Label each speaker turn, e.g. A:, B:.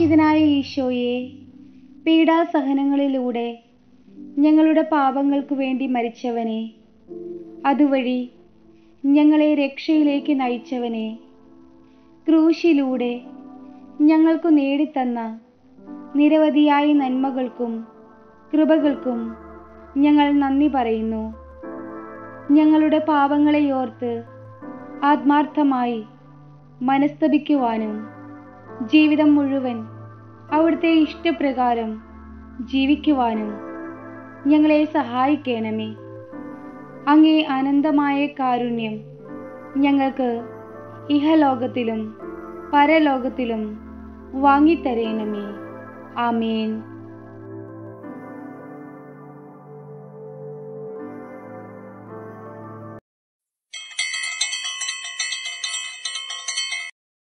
A: ക്രൂശിതനായ ഈശോയെ പീഡാസഹനങ്ങളിലൂടെ ഞങ്ങളുടെ പാപങ്ങൾക്ക് വേണ്ടി മരിച്ചവനെ അതുവഴി ഞങ്ങളെ രക്ഷയിലേക്ക് നയിച്ചവനെ ക്രൂശിലൂടെ ഞങ്ങൾക്ക് നേടിത്തന്ന നിരവധിയായ നന്മകൾക്കും കൃപകൾക്കും ഞങ്ങൾ നന്ദി പറയുന്നു. ഞങ്ങളുടെ പാപങ്ങളെ ഓർത്ത് ആത്മാർത്ഥമായി മനസ്തപിക്കുവാനും ജീവിതം മുഴുവൻ അവിടുത്തെ ഇഷ്ടപ്രകാരം ജീവിക്കുവാനും ഞങ്ങളെ സഹായിക്കണമേ. അങ്ങേ അനന്തമായ കാരുണ്യം ഞങ്ങൾക്ക് ഇഹലോകത്തിലും പരലോകത്തിലും വാങ്ങിത്തരേണമേ. ആമേൻ.